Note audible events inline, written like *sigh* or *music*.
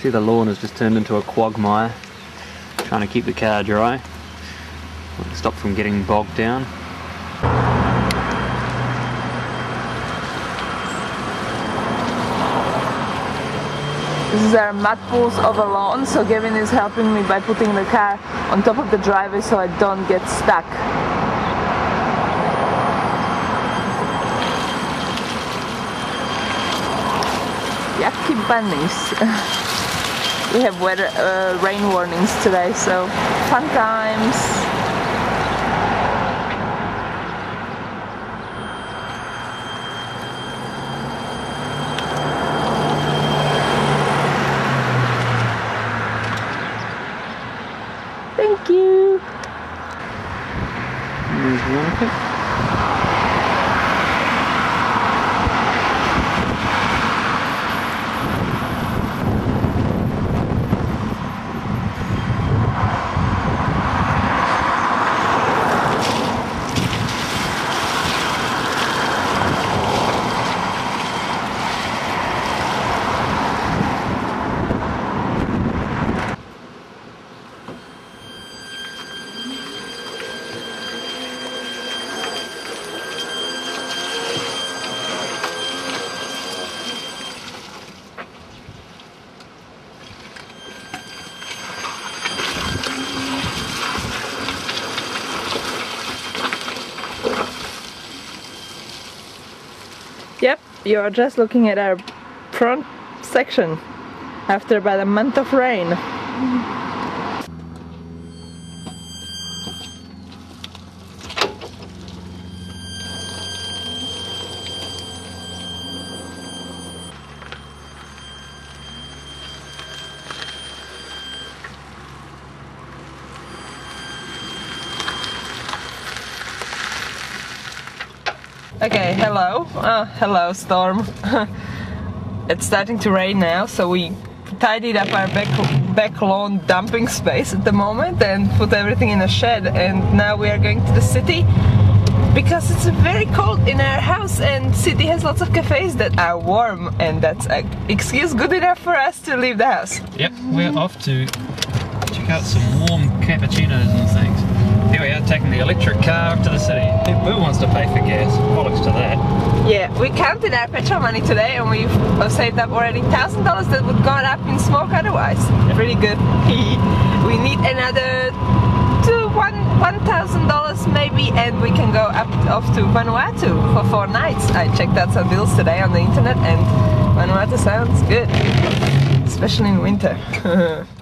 See the lawn has just turned into a quagmire. Trying to keep the car dry. Stop from getting bogged down. This is our mud pools over lawn, so Gavin is helping me by putting the car on top of the driveway so I don't get stuck. Yucky bunnies. *laughs* we have weather uh, rain warnings today, so fun times. Thank you. There's Veronika. Yep, you're just looking at our front section after about a month of rain. Okay, hello. Uh, hello, storm. *laughs* it's starting to rain now, so we tidied up our back, back lawn dumping space at the moment and put everything in a shed. And now we are going to the city because it's very cold in our house and city has lots of cafes that are warm and that's an excuse good enough for us to leave the house. Yep, we're off to check out some warm cappuccinos and things. Here we are taking the electric car up to the city. To pay for gas? Bollocks to that. Yeah, we counted our petrol money today and we've saved up already thousand dollars that would gone up in smoke otherwise. Pretty good. *laughs* we need another two one one thousand dollars maybe and we can go up off to Vanuatu for four nights. I checked out some deals today on the internet and Vanuatu sounds good. Especially in winter. *laughs*